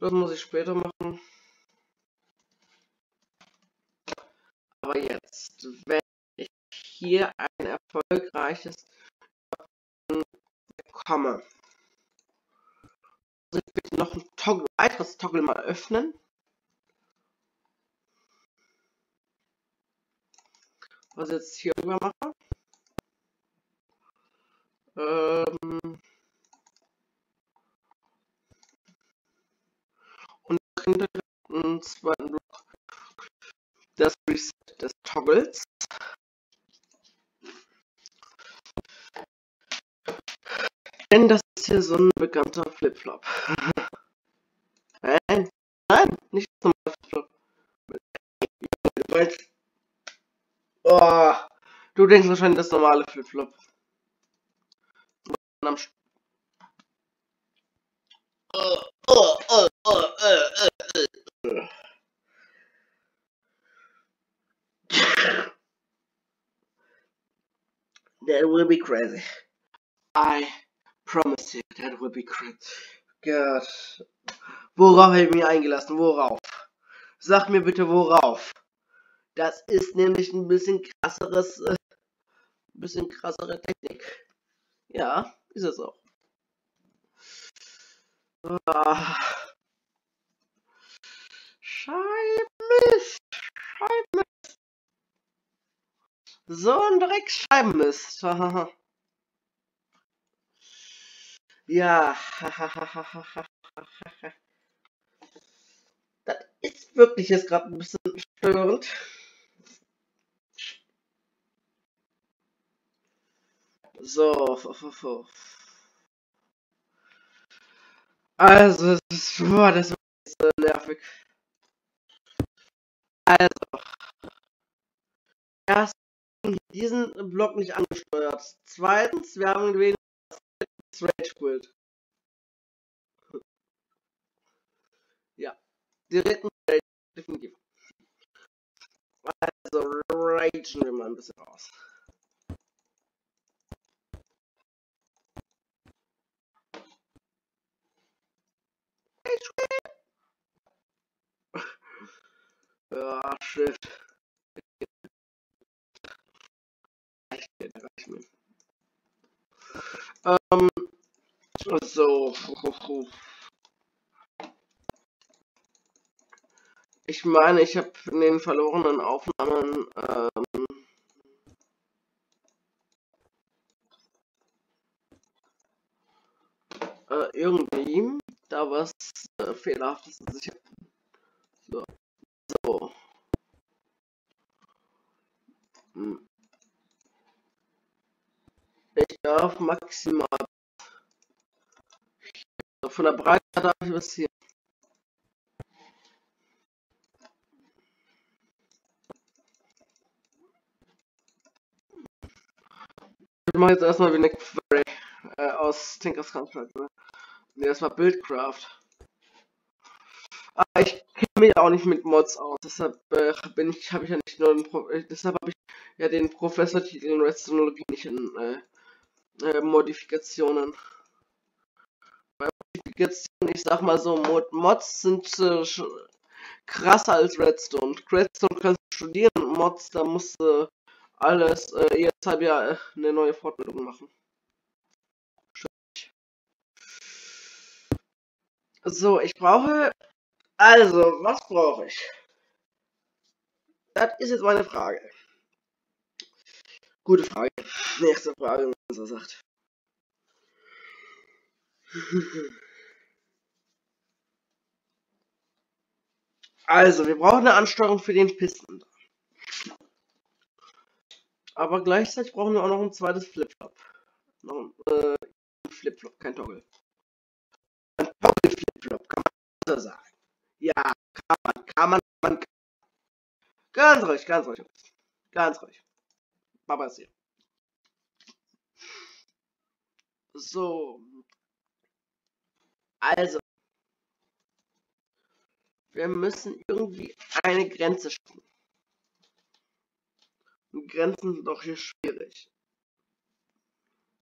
Das muss ich später machen. Aber jetzt, wenn ich hier ein erfolgreiches bekomme, muss ich bitte noch ein Toggle, weiteres Toggle mal öffnen. Was ich jetzt hier rüber mache. Ähm und hinter einen zweiten Block das Reset des Toggles. Denn das ist hier so ein bekannter Flipflop. Nein, nein, nicht so ein Flipflop. Du meinst. Oh, du denkst wahrscheinlich das normale Flipflop. Am oh, oh, oh, oh, äh, äh, äh. That will be crazy. I promise you, that will be crazy. Gott. Worauf habe ich mich eingelassen? Worauf? Sag mir bitte worauf. Das ist nämlich ein bisschen krasseres, äh, bisschen krassere Technik. Ja, ist es auch. Ah. Scheibenmist. So ein Drecksscheibenmist. ja. das ist wirklich jetzt gerade ein bisschen störend. So, also, das boah, das ist so nervig. Also, erst diesen Block nicht angesteuert. Zweitens, wir haben gewählt Rage Quilt. Ja, direkten Rage, definitiv. Also, ragen wir mal ein bisschen aus. Ah, shit. Ähm, so. Ich meine, ich habe in den verlorenen Aufnahmen ähm, äh, irgendwie da was äh, fehlerhaftes. Ich so. So. Hm. Ich darf maximal von der Breite darf ich was hier. Ich mache jetzt erstmal wie eine äh, aus Tinkers Construct. Ne? Ne, das war Buildcraft. Aber ah, ich kenne mich auch nicht mit Mods aus, deshalb äh, bin ich, habe ich ja nicht nur äh, deshalb habe ich ja den Professortitel in Redstonologie nicht in äh, äh, Modifikationen. Bei Modifikationen, ich sag mal so, Mod Mods sind äh, krasser als Redstone. Redstone kannst du studieren, Mods, da musst du alles äh, jedes Halbjahr äh, eine neue Fortbildung machen. So, ich brauche also, was brauche ich? Das ist jetzt meine Frage. Gute Frage. Nächste Frage, wenn man so sagt. Also, wir brauchen eine Ansteuerung für den Pisten. Aber gleichzeitig brauchen wir auch noch ein zweites Flipflop. Noch ein äh, Flipflop, kein Toggle. Ein Toggle-Flipflop, kann man so sagen. Ja, kann man, kann man, man kann. Ganz ruhig, ganz ruhig. Ganz ruhig. Papa ist hier. So. Also. Wir müssen irgendwie eine Grenze schaffen. Grenzen sind doch hier schwierig.